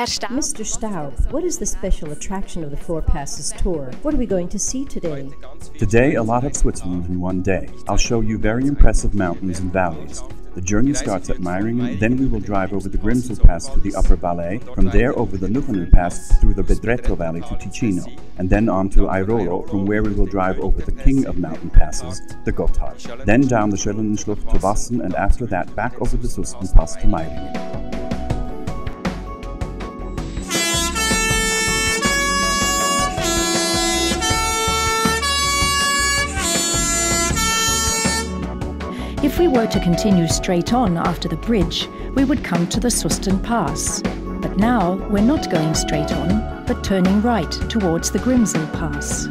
Herr Staub. Mr. Staub, what is the special attraction of the Four Passes tour? What are we going to see today? Today, a lot of Switzerland in one day. I'll show you very impressive mountains and valleys. The journey starts at Meiringen, then we will drive over the Grimsel Pass to the Upper Valais, from there over the Nufenen Pass through the Bedretto Valley to Ticino, and then on to Airolo, from where we will drive over the king of mountain passes, the Gotthard. Then down the Schöllenenschlucht to Wassen, and after that back over the Susten Pass to Meiringen. If we were to continue straight on after the bridge, we would come to the Susten Pass. But now we're not going straight on, but turning right towards the Grimsel Pass.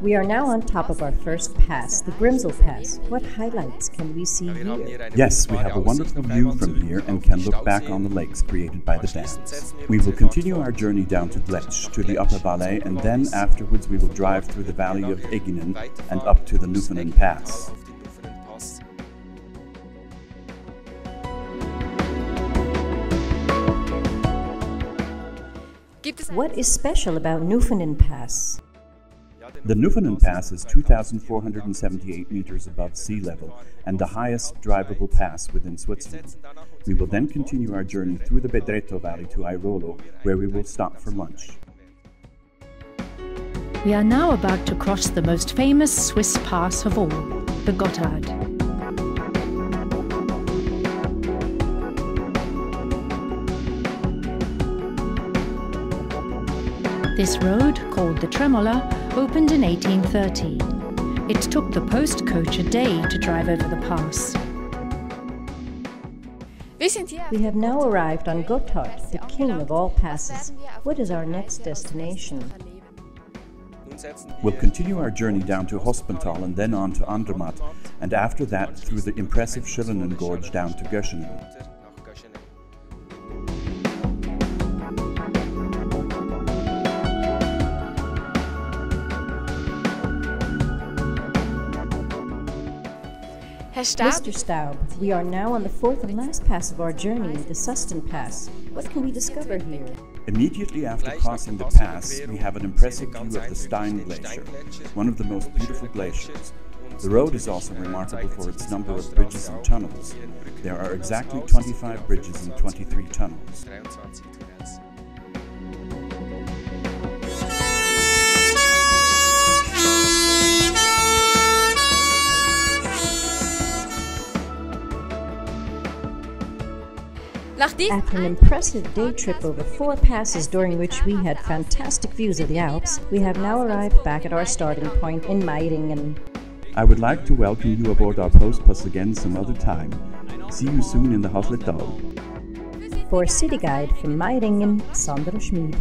We are now on top of our first pass, the Grimsel Pass. What highlights can we see here? Yes, we have a wonderful view from here and can look back on the lakes created by the dams. We will continue our journey down to Gletsch, to the Upper Valais, and then afterwards we will drive through the valley of Eginen and up to the Nufenen Pass. What is special about Nufenen Pass? The Nufenen Pass is 2,478 meters above sea level and the highest drivable pass within Switzerland. We will then continue our journey through the Bedretto Valley to Airolo, where we will stop for lunch. We are now about to cross the most famous Swiss pass of all, the Gotthard. This road, called the Tremola, opened in 1830. It took the post coach a day to drive over the pass. We have now arrived on Gotthard, the king of all passes. What is our next destination? We'll continue our journey down to Hospental and then on to Andermatt, and after that through the impressive Schöllenen Gorge down to Göschenen. Mr. Staub, we are now on the fourth and last pass of our journey, the Susten Pass. What can we discover here? Immediately after crossing the pass, we have an impressive view of the Stein Glacier, one of the most beautiful glaciers. The road is also remarkable for its number of bridges and tunnels. There are exactly 25 bridges and 23 tunnels. After an impressive day trip over four passes during which we had fantastic views of the Alps, we have now arrived back at our starting point in Meiringen. I would like to welcome you aboard our Postbus again some other time. See you soon in the Haslital. For City Guide from Meiringen, Sandra Schmid.